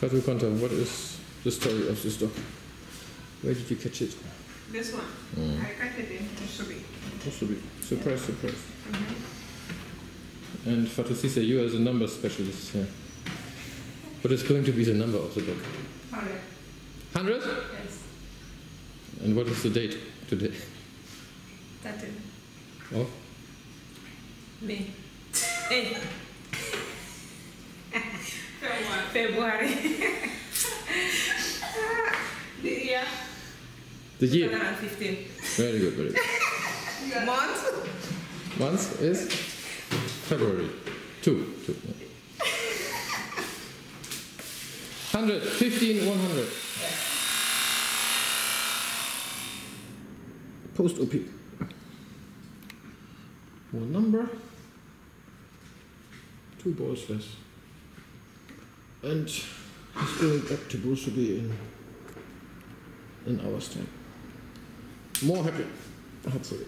Fatou Konta, what is the story of this dog? Where did you catch it? This one. Mm. I cut it in Subi. Possibly. Surprise, surprise. Mm-hmm. And Fatou Sisa, you are the number specialist here. What is going to be the number of the dog? Alright. 100? Yes. And what is the date today? That's it. Oh, Me. Hey. February. yeah. the year. 2015. Very good, very good. Month? Month is February. Two. Two. 100, 15, 100. Post OP. One number. Two balls less. And he's going back to Brusubi in an hour's time. More happy, hopefully.